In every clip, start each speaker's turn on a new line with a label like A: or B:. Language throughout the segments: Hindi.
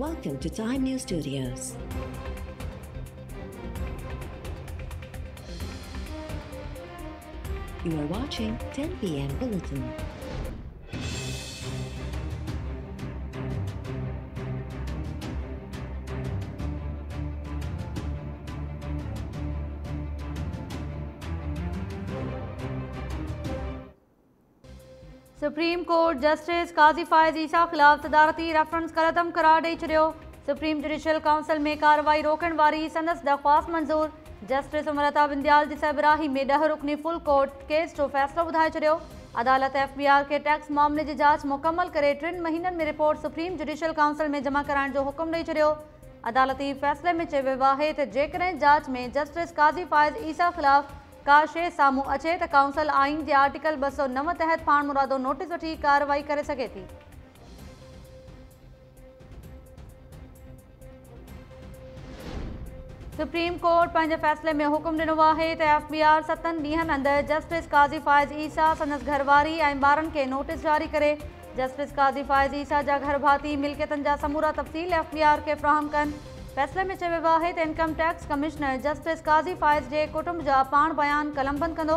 A: Welcome to Time News Studios. You are watching 10 p.m. Bulletin.
B: Supreme court justice Qazi Faez Isa ख़िलाफ़ सदारती रेफरेंस कलदम करार ॾेई छॾियो सुप्रीम जुडिशल काउंसिल में कार्रवाई रोकण वारी संदसि दरख़्वास्त मंज़ूर। जस्टिस उमरता बिंदियाल जी सरबराही में ॾह रुकनी फुल कोर्ट केस जो फ़ैसिलो ॿुधाए छॾियो अदालत एफ़ बी आर खे टैक्स मामले जी जाँच मुकमल करे टिनि महीननि में रिपोर्ट सुप्रीम जुडिशल काउंसिल में जमा कराइण जो हुकुम ॾेई अदालती फ़ैसिले में चयो वियो जाँच में जस्टिस काज़ी फ़ाइज़ ईसा ख़िलाफ़ का शइ साम्हूं अचे त काउंसिल आइन जे आर्टिकल ॿ सौ नव तहत पाण मुरादो नोटिस वठी कार्रवाई करे सघे थी। सुप्रीम कोर्ट पंहिंजे फ़ैसिले में हुकुम ॾिनो आहे त एफ़ बी आर सतनि ॾींहंनि अंदरि जस्टिस काज़ी फ़ाइज़ ईसा संदसि घरवारी ऐं ॿारनि खे नोटिस जारी करे जस्टिस काज़ी फ़ाइज़ ईसा जा घर भाती मिल्कियतनि जा समूरा तफ़सील एफ़ बी आर खे फ़राहम कनि। फ़ैसिले में त income tax commissioner justice Qazi Faez जे कुटुंब जा पाण बयान कलमबंद कंदो।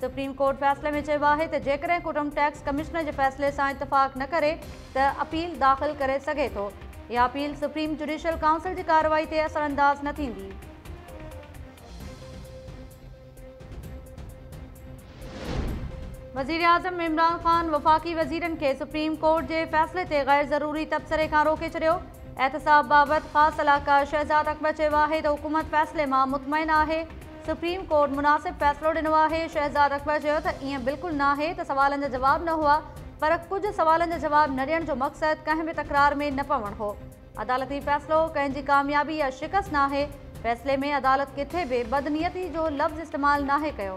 B: सुप्रीम कोर्ट फैसले में चयो त कुटुंब टैक्स कमिश्नर जे फ़ैसिले सां इतफ़ाक़ न करे, त अपील दाख़िल करे सघे थो। इहा अपील सुप्रीम जुडिशल काउंसिल जी कार्रवाई ते असरअंदाज़ न थींदी। वज़ीर आज़म इमरान ख़ान वफ़ाक़ी वज़ीरनि खे सुप्रीम कोर्ट जे फ़ैसिले ते गैर ज़रूरी तबसरे खां रोके छॾियो। एहतसाब बाबति ख़ासि सलाहकार शहज़ाद अकबर चयो आहे हुकूमत फ़ैसिले माँ मुतमइन आहे। सुप्रीम कोर्ट मुनासिब फ़ैसिलो ॾिनो आहे। शहज़ाद अकबर चयो त ईअं बिल्कुलु न आहे त जवाब न हुआ, पर कुझु सवालनि जा जवाब न ॾियण जो मक़सदु कंहिं बि तकरार में न पवणु हो। अदालती फ़ैसिलो कंहिंजी कामयाबी या शिकस्त न आहे। फ़ैसिले में अदालत किथे बि बदनियती जो लफ़्ज़ इस्तेमालु नाहे कयो।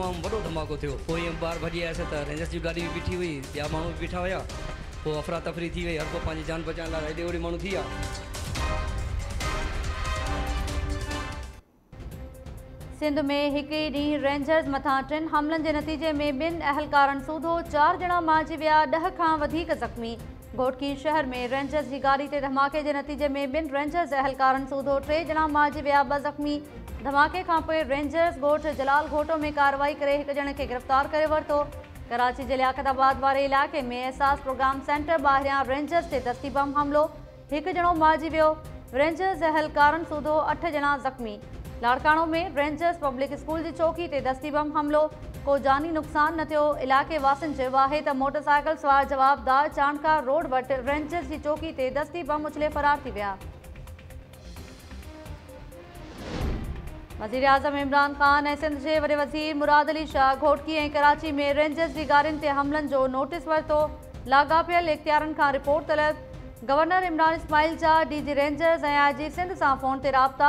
C: धमाको थियो पोइ ईअं ॿार भॼी आयासीं त रेंजर्स जी गाॾी बि बीठी हुई माण्हू बि बीठा हुया पोइ अफ़रा तफ़री थी वई हर को पंहिंजी जान बचाइण लाइ हेॾे होॾे माण्हू थी विया
B: सिंध में हिकु ई ॾींहुं रेंजर्स मथां टिनि हमलनि जे नतीजे में ॿिनि अहलकारनि सूधो चारि ॼणा मारिजी विया ॾह खां वधीक ज़ख़्मी घोटकी शहर में रेंजर्स जी गाॾी ते धमाके जे नतीजे में ॿिनि रेंजर्स अहलकारनि सूधो टे ॼणा मारिजी विया ज़ख़्मी धमाके खां रेंजर्स ॻोठ जलाल घोटो में कार्रवाई करे हिकु ॼणे खे गिरफ़्तार करे वरितो। कराची जे लियाकताबाद वारे इलाइक़े में एहसास प्रोग्राम सेंटर ॿाहिरियाँ रेंजर्स ते दस्ती बम हमिलो। हिकु ॼणो मारिजी वियो। रेंजर्स अहलकारनि सूधो अठ ॼणा ज़ख़्मी। लाड़काणो में रेंजर्स पब्लिक स्कूल जी चौकी ते दस्ती बम हमिलो। को जानी नुक़सान न थियो इलाइक़े वासियुनि चयो मोटरसाइकिल सवार जवाबदार चाणका रोड वटि रेंजर्स जी चौकी ते दस्ती बम उछले फरार वज़ीर आज़म इमरान ख़ान ऐं सिंध जे वॾे वज़ीर मुराद अली शाह घोटकी कराची में रेंजर्स जी गाॾियुनि ते हमलनि जो नोटिस वरितो। लाॻापियल इख़्तियारनि खां रिपोर्ट तलब। गवर्नर इमरान इस्माइल जा D G rangers I G Sindh सां फ़ोन ते राब्ता।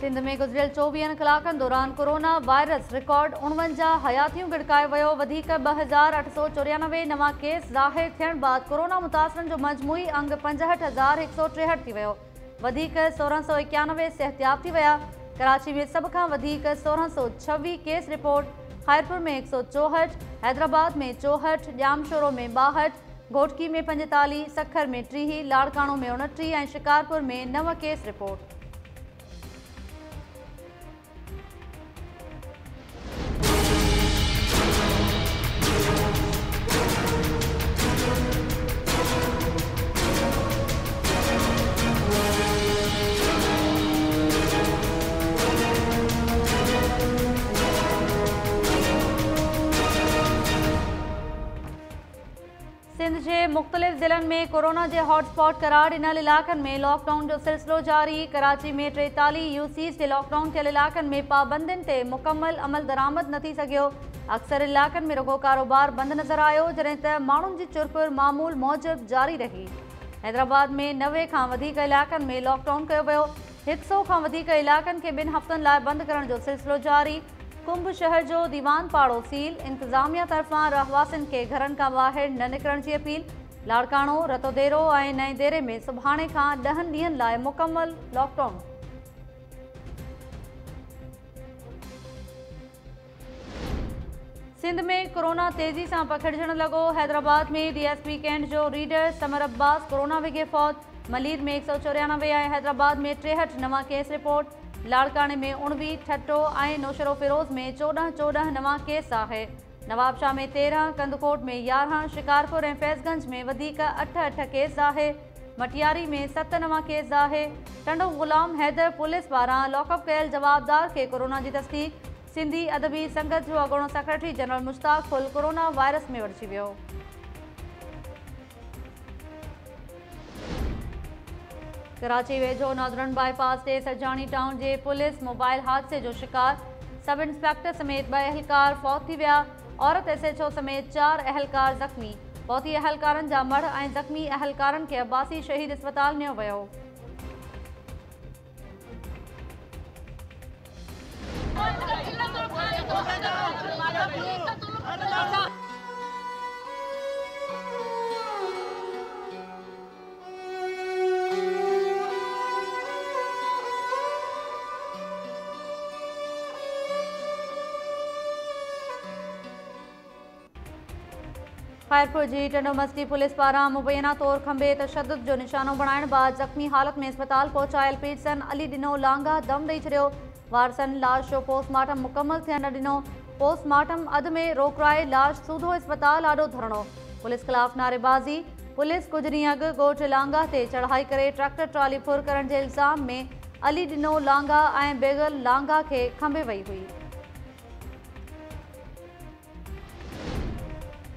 B: सिंध में गुज़िरियल चोवीहनि कलाकनि दौरान कोरोना वायरस रिकॉर्ड उणवंजाह हयातियूं गिड़काए ॿ हज़ार अठ सौ चोरानवे नवां केस ज़ाहिर थियण बाद कोरोना मुतासिरनि जो मजमूई अंग पंजहठि हज़ार हिकु सौ टेहठि थी वियो। सौ एकानवे सिहतियाब थी विया। कराची में खां वधीक सोरहं सौ छवीह केस रिपोर्ट ख़ैरपुर में हिकु सौ चोहठि, हैदराबाद में चोहठि, ॼामशोरो में ॿाहठि घोटकी में पंजेतालीह, सखर में टीह, लाड़काणो में उणटीह ऐं शिकारपुर में नव केस रिपोर्ट। ज़िलनि में कोरोना जे हॉटस्पॉट करार। ॾिनल इलाइक़नि में लॉकडाउन जो सिलसिलो जारी। कराची में टेतालीह यूसीस जे लॉकडाउन थियल इलाइक़नि में पाबंदियुनि ते मुकमल अमल दरामद न थी अक्सर इलाइक़नि में रुगो कारोबार बंदि नज़र आयो जॾहिं त माण्हुनि जी चुरपुर मामूल मूजिबि जारी रही। हैदराबाद में नवे खां वधीक में लॉकडाउन कयो वियो हिकु सौ खां वधीक इलाइक़नि खे ॿिनि हफ़्तनि लाइ बंदि करण सिलसिलो जारी। कुंभ शहर जो दीवान पाड़ो सील इंतिज़ामिया तरफ़ां रहवासियुनि खे घरनि खां ॿाहिरि न निकिरण जी अपील। लाड़काणो, रतोदेरो नएँ देरे में सुभाणे खां ॾहनि ॾींहंनि लाइ लॉकडाउन सिंध में कोरोना तेज़ी सां पखिड़िजण लॻो। हैदराबाद में डीएसपी कैंट जो रीडर समर अब्बास कोरोना विघे फौत मलीर में एक सौ चोरानवे हैदराबाद में टेहठि नवां केस रिपोर्ट। लाड़काणे में ठटो ऐं नौशरो फिरोज़ में चोॾहं चोॾहं नवां केस आहे। नवाबशाह में तेरहं, कंदकोट में यारहं शिकारपुर ऐं फैज़गंज में अठ अठ केस आहे मटियारी में सत नवां केस आहे टंडो ग़ुलाम हैदर पुलिस पारां लॉकअप कयल जवाबदार खे कोरोना जी तस्दीक। सिंधी अदबी संगत जो अॻूणो secretary general Mushtaq Phul corona virus में वड़िजी वियो। कराची वेझो नॉर्दर्न बाईपास ते सजानी टाउन जे पुलिस मोबाइल हादसे जो शिकार। सब इंस्पेक्टर समेत ॿ अहलकार फौत थी विया। औरत एसएचओ समेत चार अहलकार ज़ख़्मी। पौती अहलकार मड़ ऐं ज़ख़्मी अहलकार के अब्बासी शहीद अस्पताल नियो वियो ख़ैरपुर जी टंडोमस्ती पुलिस पारां मुबैना तौर खंबे तशदद जो निशानो बणाइण बाद ज़ख़्मी हालत में अस्पताल पहुचायल पीरसन अली ॾिनो लांगा दम ॾेई छॾियो। वारसनि लाश जो पोस्टमार्टम मुकमल थियण न पोस्टमार्टम अध में रोकराए लाश सूधो अस्पताल आॾो धरणो। पुलिस ख़िलाफ़ नारेबाज़ी। पुलिस कुझु ॾींहं अॻु ॻोठ लांगा ते चढ़ाई करे ट्रैक्टर ट्राली फुर करण जे इल्ज़ाम में अली ॾिनो लांगा ऐं बेगल लांगा खे खंबे वई हुई।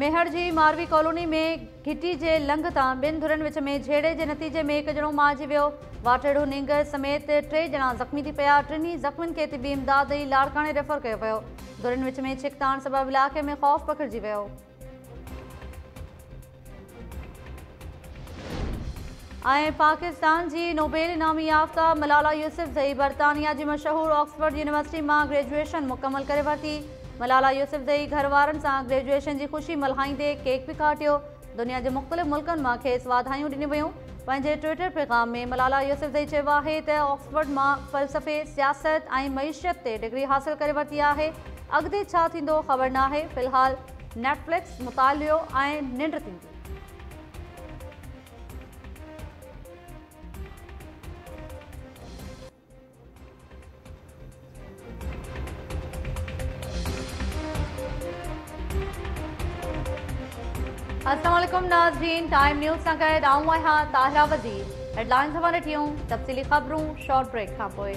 B: मेहर जी मारवी कॉलोनी में घिटी जे लंघ तां ॿिनि धुरनि विच में झेड़े जे नतीजे में हिकु ॼणो मारिजी वियो। वाटेड़ो निंग समेत टे ॼणा ज़ख़्मी थी पिया। टिनी ज़ख़्मियुनि खे तिबी इमदाद ॾेई लाड़काणे रेफर कयो वियो। धुरनि विच में छिकताण सबबि इलाइक़े में ख़ौफ़ पखिड़िजी ऐं पाकिस्तान जी नोबेल इनामी याफ़्ता मलाला यूसुफ़ज़ई बरतानिया जी मशहूरु ऑक्सफर्ड यूनिवर्सिटी माँ ग्रेजुएशन मुकमल करे वरिती। मलाला यूसुफ़ई घर वारनि सां ग्रेजुएशन जी ख़ुशी मल्हाईंदे केक बि काटियो। दुनिया जे मुख़्तलिफ़ मुल्कनि माँ खेसि वाधायूं ॾिनियूं वयूं। ट्विटर पैगाम में मलाला यूसुफ़ई चयो आहे त ऑक्सफर्ड माँ फ़लसफ़े, सियासत ऐं मईशियत ते डिग्री हासिल करे वरिती छा थींदो ख़बर नाहे। फ़िलहालु नेटफ्लिक्स मुतालियो ऐं निंड थींदी। असलम नाज़रीन, टाइम न्यूज़ सां गॾु आऊँ आहियाँ ताहिरा वज़ीर। हेडलाइंस हवाले थियूं तफ़सीली ख़बरूं, शॉर्ट ब्रेक खां पोइ।